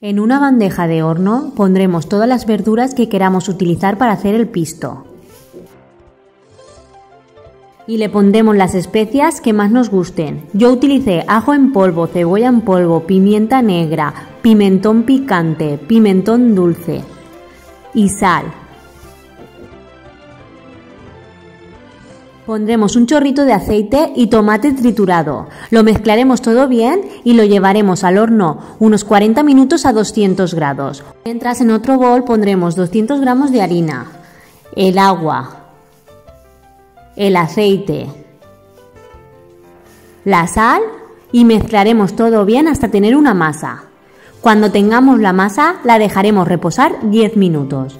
En una bandeja de horno pondremos todas las verduras que queramos utilizar para hacer el pisto. Y le pondremos las especias que más nos gusten. Yo utilicé ajo en polvo, cebolla en polvo, pimienta negra, pimentón picante, pimentón dulce y sal. Pondremos un chorrito de aceite y tomate triturado. Lo mezclaremos todo bien y lo llevaremos al horno unos 40 minutos a 200 grados. Mientras en otro bol pondremos 200 gramos de harina, el agua, el aceite, la sal y mezclaremos todo bien hasta tener una masa. Cuando tengamos la masa la dejaremos reposar 10 minutos.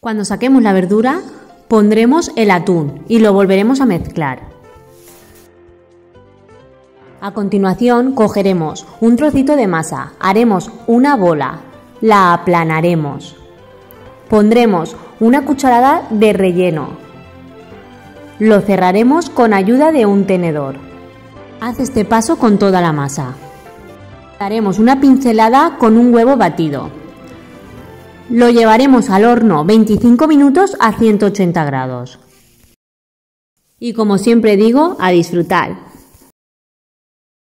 Cuando saquemos la verdura Pondremos el atún y lo volveremos a mezclar. A continuación cogeremos un trocito de masa, haremos una bola, la aplanaremos. Pondremos una cucharada de relleno. Lo cerraremos con ayuda de un tenedor. Haz este paso con toda la masa. Daremos una pincelada con un huevo batido. Lo llevaremos al horno 25 minutos a 180 grados. Y como siempre digo, a disfrutar.